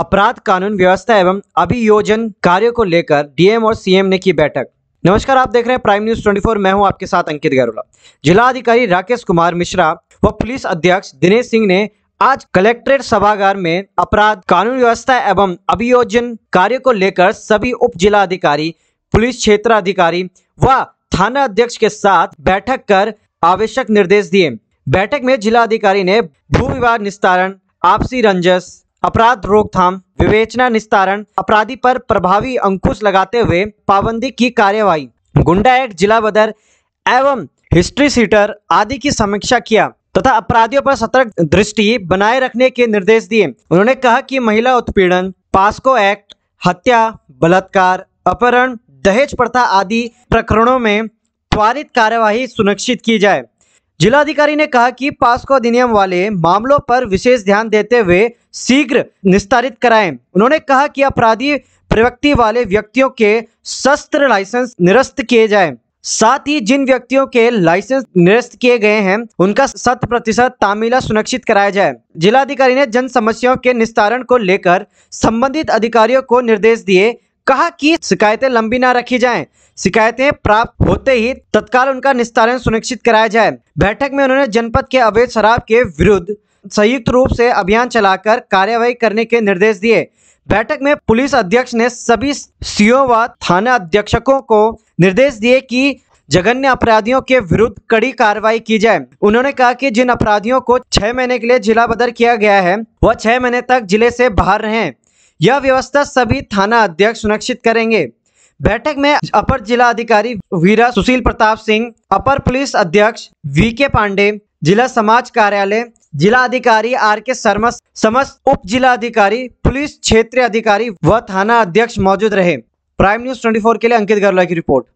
अपराध कानून व्यवस्था एवं अभियोजन कार्यों को लेकर डीएम और सीएम ने की बैठक। नमस्कार, आप देख रहे हैं प्राइम न्यूज़ 24 मैं हूँ आपके साथ अंकित गैरोला। जिला अधिकारी राकेश कुमार मिश्रा व पुलिस अध्यक्ष दिनेश सिंह ने आज कलेक्ट्रेट सभागार में अपराध कानून व्यवस्था एवं अभियोजन कार्य को लेकर सभी उप जिला अधिकारी पुलिस क्षेत्र अधिकारी व थाना अध्यक्ष के साथ बैठक कर आवश्यक निर्देश दिए। बैठक में जिला अधिकारी ने भू विवाद निस्तारण, आपसी रंजस अपराध, रोकथाम, विवेचना निस्तारण, अपराधी पर प्रभावी अंकुश लगाते हुए पाबंदी की कार्यवाही। गुंडा एक्ट, जिला बदर एवं हिस्ट्री सीटर आदि की समीक्षा किया तथा अपराधियों पर सतर्क दृष्टि बनाए रखने के निर्देश दिए। उन्होंने कहा कि महिला उत्पीड़न, पास्को एक्ट, हत्या, बलात्कार, अपहरण, दहेज प्रथा आदि प्रकरणों में त्वरित कार्यवाही सुनिश्चित की जाए। जिलाधिकारी ने कहा कि पास्को अधिनियम वाले मामलों पर विशेष ध्यान देते हुए शीघ्र निस्तारित कराएँ। उन्होंने कहा कि अपराधी प्रवृत्ति वाले व्यक्तियों के शस्त्र लाइसेंस निरस्त किए जाएँ। साथ ही जिन व्यक्तियों के लाइसेंस निरस्त किए गए हैं, उनका शत प्रतिशत तामीला सुनिश्चित कराया जाए। जिलाधिकारी ने जन समस्याओं के निस्तारण को लेकर संबंधित अधिकारियों को निर्देश दिए कहा कि शिकायतें लंबी ना रखी जाएँ। शिकायतें प्राप्त होते ही तत्काल उनका निस्तारण सुनिश्चित कराया जाए। बैठक में उन्होंने जनपद के अवैध शराब के विरुद्ध संयुक्त रूप से अभियान चलाकर कार्यवाही करने के निर्देश दिए। बैठक में पुलिस अध्यक्ष ने सभी सीओ व थाना अध्यक्षकों को निर्देश दिए कि जघन्य अपराधियों के विरुद्ध कड़ी कार्रवाई की जाए। उन्होंने कहा कि जिन अपराधियों को छह महीने के लिए जिला बदर किया गया है, वह छह महीने तक ज़िले से बाहर रहें। यह व्यवस्था सभी थाना अध्यक्ष सुनिश्चित करेंगे। बैठक में अपर जिला अधिकारी वीरा सुशील प्रताप सिंह, अपर पुलिस अध्यक्ष वी के पांडे, जिला समाज कार्यालय जिला अधिकारी आर के शर्मा, समस्त उप जिला अधिकारी पुलिस क्षेत्रीय अधिकारी व थाना अध्यक्ष मौजूद रहे। प्राइम न्यूज़ 24 के लिए अंकित गर्ला की रिपोर्ट।